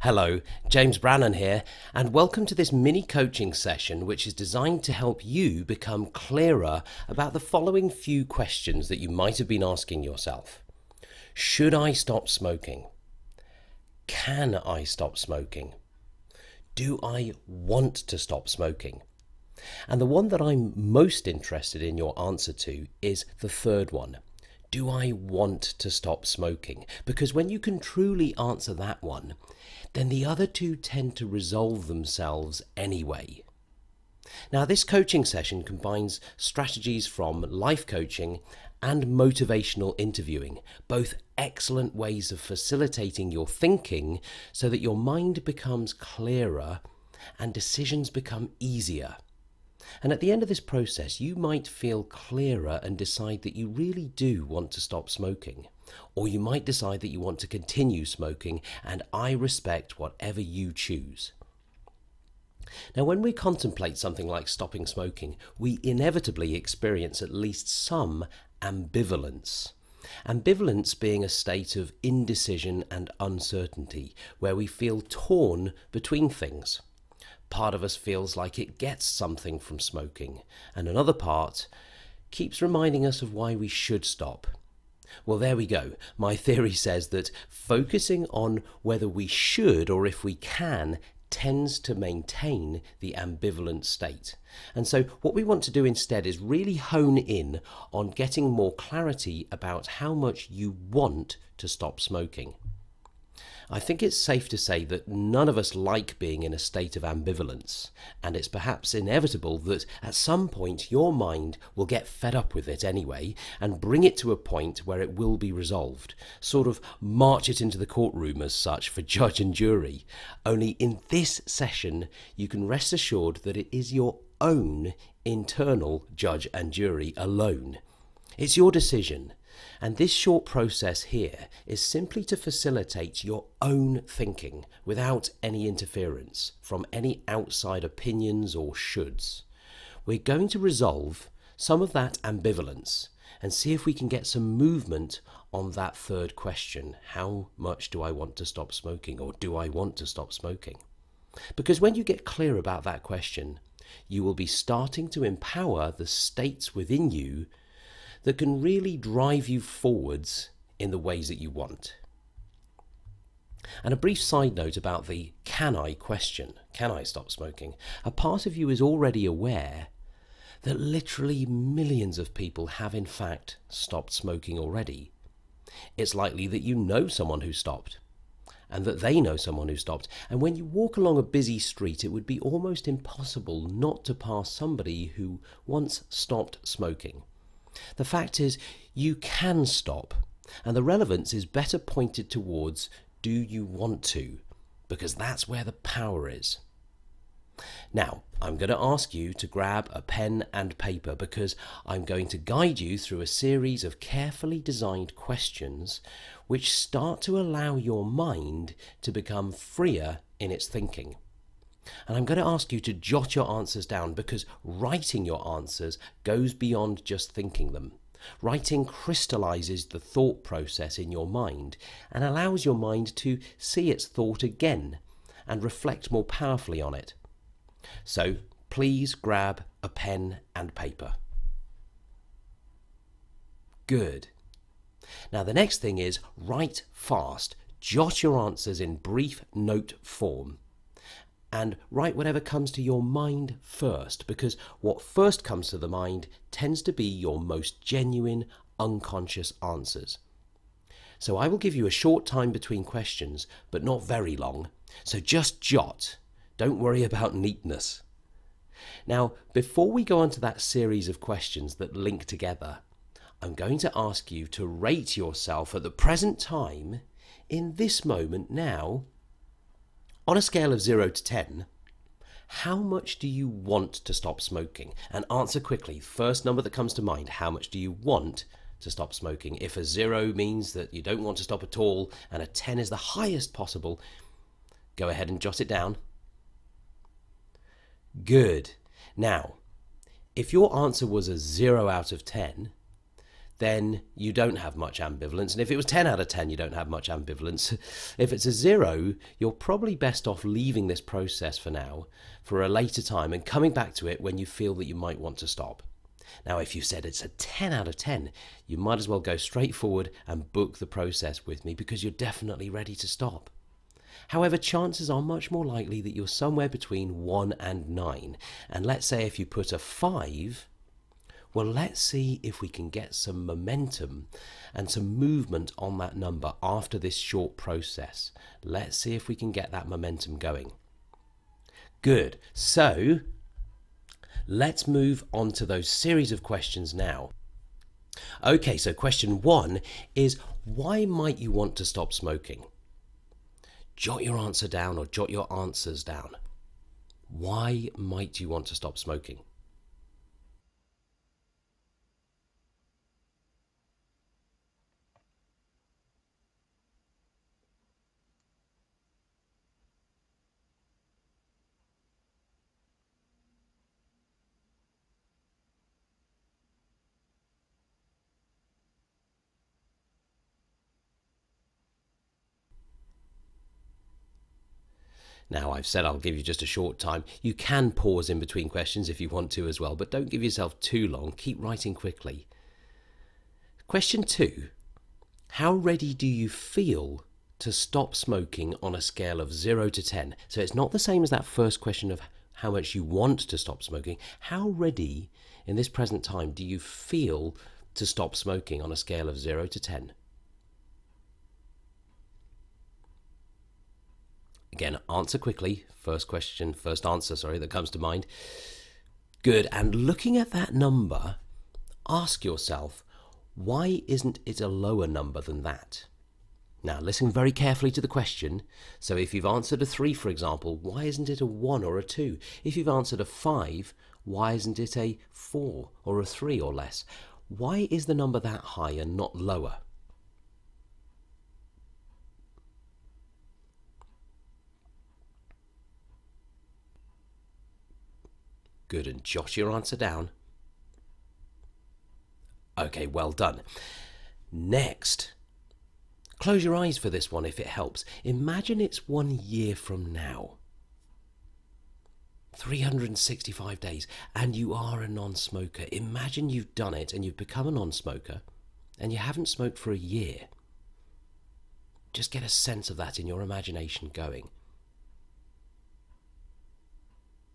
Hello, James Brannan here, and welcome to this mini coaching session which is designed to help you become clearer about the following few questions that you might have been asking yourself. Should I stop smoking? Can I stop smoking? Do I want to stop smoking? And the one that I'm most interested in your answer to is the third one. Do I want to stop smoking? Because when you can truly answer that one, then the other two tend to resolve themselves anyway. Now, this coaching session combines strategies from life coaching and motivational interviewing, both excellent ways of facilitating your thinking so that your mind becomes clearer and decisions become easier. And at the end of this process, you might feel clearer and decide that you really do want to stop smoking. Or you might decide that you want to continue smoking, and I respect whatever you choose. Now, when we contemplate something like stopping smoking, we inevitably experience at least some ambivalence. Ambivalence being a state of indecision and uncertainty, where we feel torn between things. Part of us feels like it gets something from smoking, and another part keeps reminding us of why we should stop. Well, there we go. My theory says that focusing on whether we should or if we can tends to maintain the ambivalent state. And so, what we want to do instead is really hone in on getting more clarity about how much you want to stop smoking. I think it's safe to say that none of us like being in a state of ambivalence, and it's perhaps inevitable that at some point your mind will get fed up with it anyway and bring it to a point where it will be resolved, sort of march it into the courtroom as such for judge and jury. Only in this session, you can rest assured that it is your own internal judge and jury alone. It's your decision. And this short process here is simply to facilitate your own thinking without any interference from any outside opinions or shoulds. We're going to resolve some of that ambivalence and see if we can get some movement on that third question how much do I want to stop smoking or do I want to stop smoking? Because when you get clear about that question, you will be starting to empower the states within you that can really drive you forwards in the ways that you want. And a brief side note about the can I question can I stop smoking? A part of you is already aware that literally millions of people have in fact stopped smoking already. It's likely that you know someone who stopped and that they know someone who stopped. And when you walk along a busy street, it would be almost impossible not to pass somebody who once stopped smoking. The fact is, you can stop, and the relevance is better pointed towards do you want to? Because that's where the power is. Now, I'm going to ask you to grab a pen and paper because I'm going to guide you through a series of carefully designed questions which start to allow your mind to become freer in its thinking. And I'm going to ask you to jot your answers down because writing your answers goes beyond just thinking them. Writing crystallizes the thought process in your mind and allows your mind to see its thought again and reflect more powerfully on it. So please grab a pen and paper. Good. Now the next thing is write fast. Jot your answers in brief note form and write whatever comes to your mind first, because what first comes to the mind tends to be your most genuine, unconscious answers. So I will give you a short time between questions, but not very long. So just jot. Don't worry about neatness. Now, before we go on to that series of questions that link together, I'm going to ask you to rate yourself at the present time, in this moment now, on a scale of 0 to 10, how much do you want to stop smoking? And answer quickly. First number that comes to mind, how much do you want to stop smoking? If a 0 means that you don't want to stop at all and a 10 is the highest possible, go ahead and jot it down. Good. Now, if your answer was a 0 out of 10, then you don't have much ambivalence. And if it was 10 out of 10, you don't have much ambivalence. if it's a zero, you're probably best off leaving this process for now, for a later time, and coming back to it when you feel that you might want to stop. Now, if you said it's a 10 out of 10, you might as well go straight forward and book the process with me because you're definitely ready to stop. However, chances are much more likely that you're somewhere between 1 and 9. And let's say if you put a 5, well, let's see if we can get some momentum and some movement on that number after this short process. Let's see if we can get that momentum going. Good. So, let's move on to those series of questions now. Okay, so question one is why might you want to stop smoking? Jot your answer down or jot your answers down. Why might you want to stop smoking? Now, I've said I'll give you just a short time. You can pause in between questions if you want to as well, but don't give yourself too long. Keep writing quickly. Question two How ready do you feel to stop smoking on a scale of 0 to 10? So it's not the same as that first question of how much you want to stop smoking. How ready in this present time do you feel to stop smoking on a scale of 0 to 10? Again, answer quickly. First question, first answer, sorry, that comes to mind. Good. And looking at that number, ask yourself, why isn't it a lower number than that? Now, listen very carefully to the question. So, if you've answered a 3, for example, why isn't it a 1 or a 2? If you've answered a 5, why isn't it a 4 or a 3 or less? Why is the number that high and not lower? Good, and jot your answer down. Okay, well done. Next, close your eyes for this one if it helps. Imagine it's one year from now. 365 days, and you are a non smoker. Imagine you've done it and you've become a non smoker and you haven't smoked for a year. Just get a sense of that in your imagination going.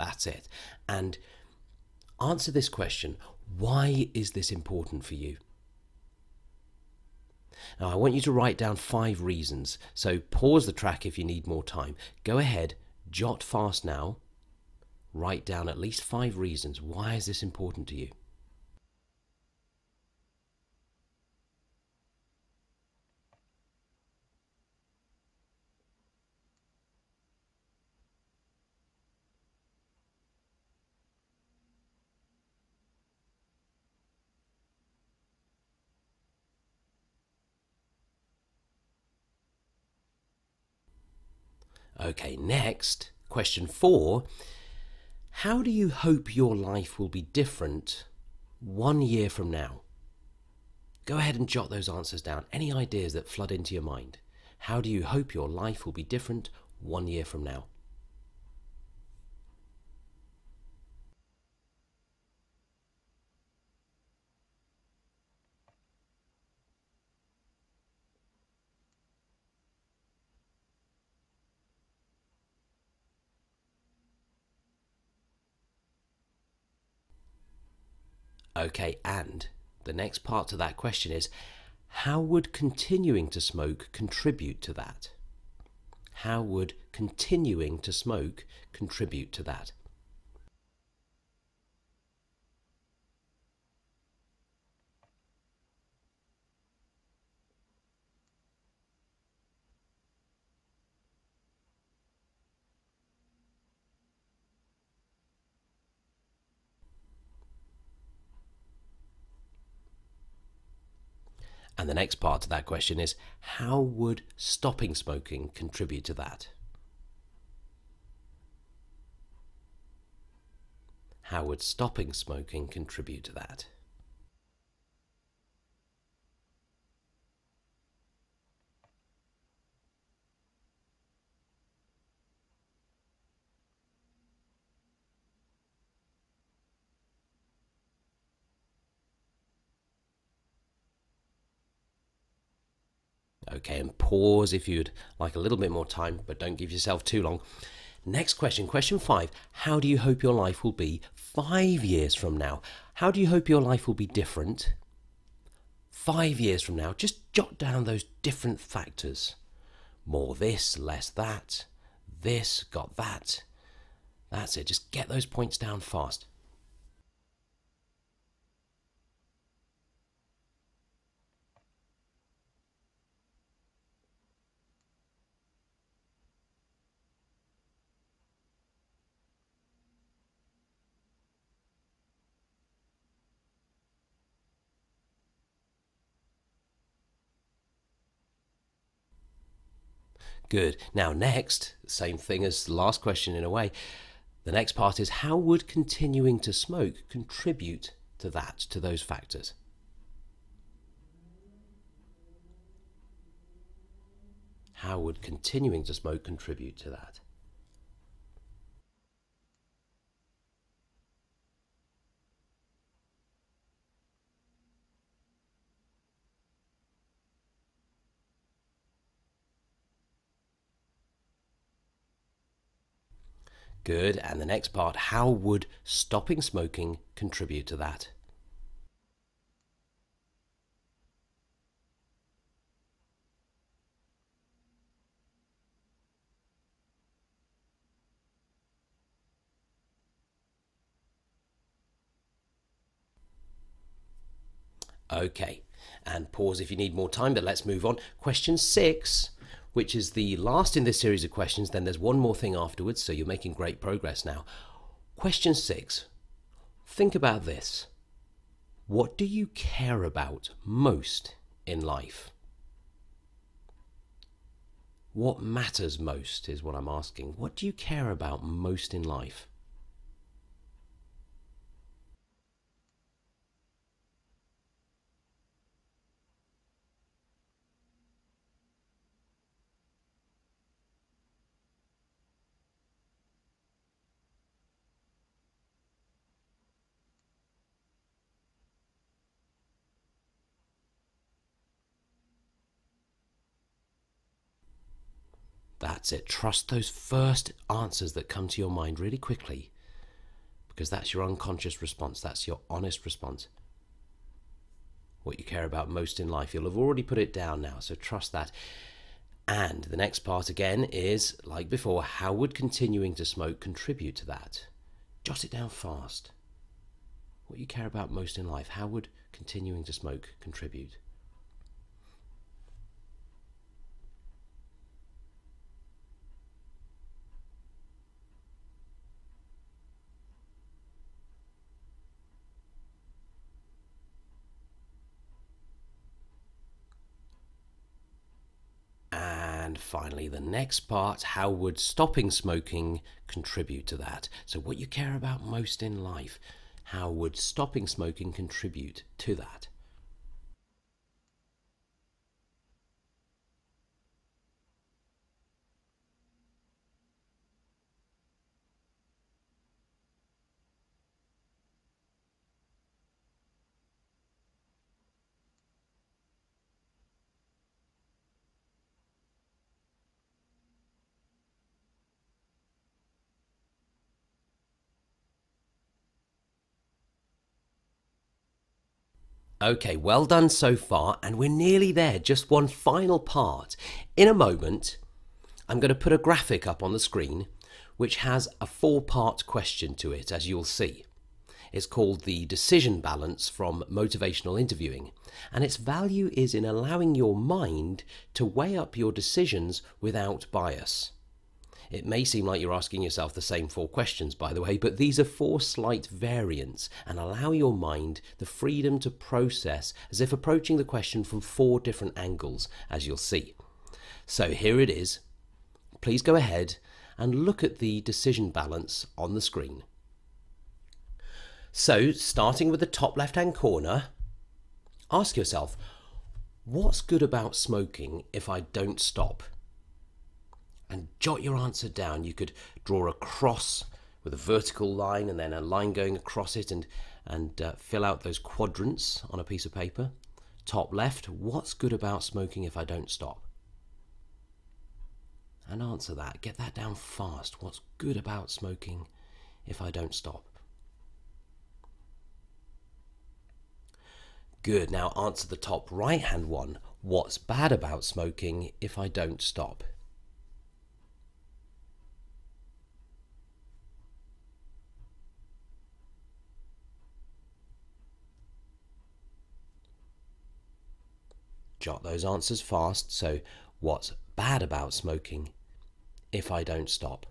That's it. And answer this question why is this important for you? Now, I want you to write down five reasons. So pause the track if you need more time. Go ahead, jot fast now. Write down at least five reasons. Why is this important to you? Okay, next, question four. How do you hope your life will be different one year from now? Go ahead and jot those answers down. Any ideas that flood into your mind? How do you hope your life will be different one year from now? Okay, and the next part to that question is how would continuing to smoke contribute to that? How would continuing to smoke contribute to that? And the next part to that question is how would stopping smoking contribute to that? How would stopping smoking contribute to that? Okay, and pause if you'd like a little bit more time, but don't give yourself too long. Next question, question five How do you hope your life will be five years from now? How do you hope your life will be different five years from now? Just jot down those different factors more this, less that, this, got that. That's it, just get those points down fast. Good. Now, next, same thing as the last question in a way. The next part is how would continuing to smoke contribute to that, to those factors? How would continuing to smoke contribute to that? Good. And the next part how would stopping smoking contribute to that? Okay, and pause if you need more time, but let's move on. Question six which is the last in this series of questions. Then there's one more thing afterwards, so you're making great progress now. Question six Think about this. What do you care about most in life? What matters most is what I'm asking. What do you care about most in life? That's it. Trust those first answers that come to your mind really quickly because that's your unconscious response. That's your honest response. What you care about most in life. You'll have already put it down now, so trust that. And the next part again is, like before, how would continuing to smoke contribute to that? Jot it down fast. What you care about most in life. How would continuing to smoke contribute? And finally, the next part how would stopping smoking contribute to that? So, what you care about most in life, how would stopping smoking contribute to that? Okay, well done so far, and we're nearly there. Just one final part. In a moment, I'm going to put a graphic up on the screen which has a four part question to it, as you'll see. It's called the decision balance from motivational interviewing, and its value is in allowing your mind to weigh up your decisions without bias. It may seem like you're asking yourself the same four questions, by the way, but these are four slight variants and allow your mind the freedom to process as if approaching the question from four different angles, as you'll see. So here it is. Please go ahead and look at the decision balance on the screen. So, starting with the top left hand corner, ask yourself, what's good about smoking if I don't stop? And jot your answer down. You could draw a cross with a vertical line and then a line going across it and, and uh, fill out those quadrants on a piece of paper. Top left, what's good about smoking if I don't stop? And answer that. Get that down fast. What's good about smoking if I don't stop? Good. Now answer the top right hand one. What's bad about smoking if I don't stop? Jot those answers fast. So, what's bad about smoking if I don't stop?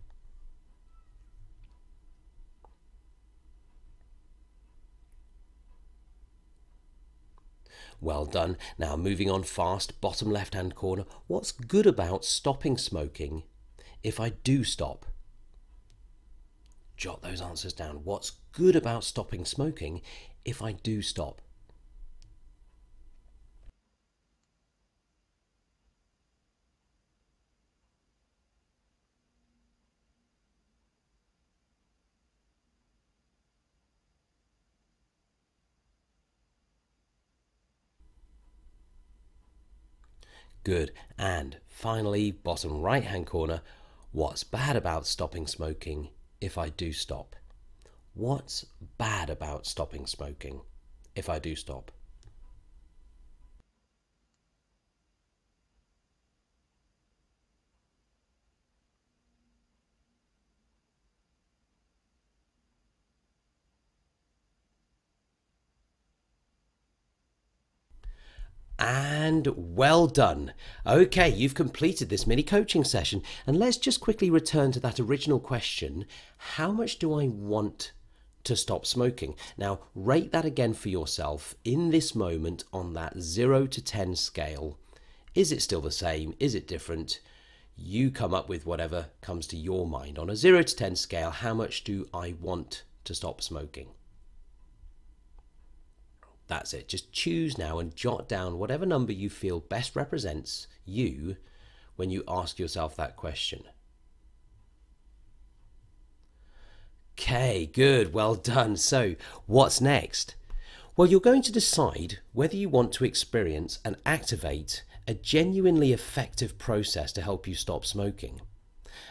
Well done. Now moving on fast, bottom left hand corner. What's good about stopping smoking if I do stop? Jot those answers down. What's good about stopping smoking if I do stop? Good. And finally, bottom right hand corner, what's bad about stopping smoking if I do stop? What's bad about stopping smoking if I do stop? And well done. Okay, you've completed this mini coaching session. And let's just quickly return to that original question How much do I want to stop smoking? Now, rate that again for yourself in this moment on that 0 to 10 scale. Is it still the same? Is it different? You come up with whatever comes to your mind. On a 0 to 10 scale, how much do I want to stop smoking? That's it. Just choose now and jot down whatever number you feel best represents you when you ask yourself that question. Okay, good, well done. So, what's next? Well, you're going to decide whether you want to experience and activate a genuinely effective process to help you stop smoking.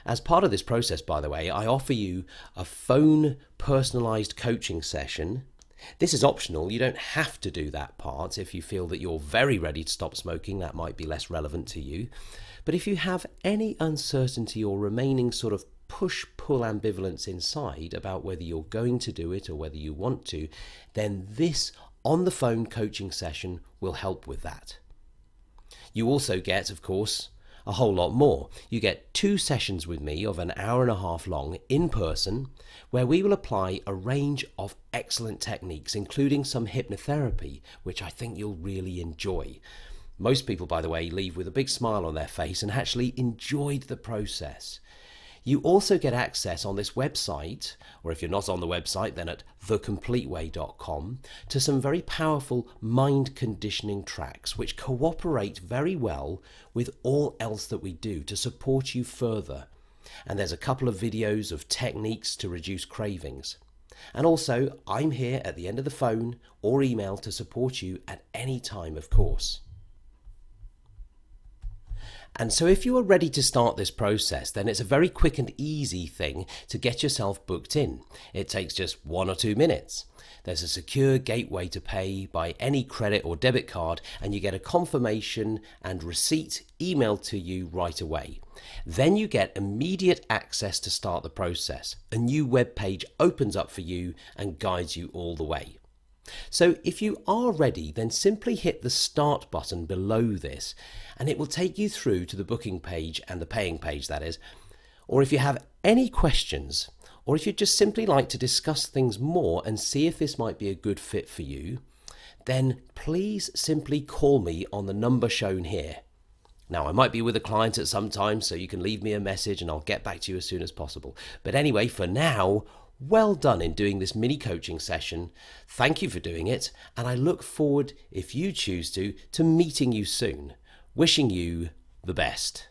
As part of this process, by the way, I offer you a phone personalized coaching session this is optional. You don't have to do that part. If you feel that you're very ready to stop smoking, that might be less relevant to you. But if you have any uncertainty or remaining sort of push pull ambivalence inside about whether you're going to do it or whether you want to, then this on the phone coaching session will help with that. You also get, of course, a whole lot more. You get two sessions with me of an hour and a half long in person where we will apply a range of excellent techniques, including some hypnotherapy, which I think you'll really enjoy. Most people, by the way, leave with a big smile on their face and actually enjoyed the process. You also get access on this website, or if you're not on the website, then at thecompleteway.com, to some very powerful mind conditioning tracks which cooperate very well with all else that we do to support you further. And there's a couple of videos of techniques to reduce cravings. And also, I'm here at the end of the phone or email to support you at any time, of course. And so, if you are ready to start this process, then it's a very quick and easy thing to get yourself booked in. It takes just one or two minutes. There's a secure gateway to pay by any credit or debit card, and you get a confirmation and receipt emailed to you right away. Then you get immediate access to start the process. A new web page opens up for you and guides you all the way. So if you are ready, then simply hit the start button below this and it will take you through to the booking page and the paying page that is. Or if you have any questions, or if you'd just simply like to discuss things more and see if this might be a good fit for you, then please simply call me on the number shown here. Now, I might be with a client at some time, so you can leave me a message and I'll get back to you as soon as possible. But anyway, for now, well done in doing this mini coaching session. Thank you for doing it, and I look forward, if you choose to, to meeting you soon. Wishing you the best.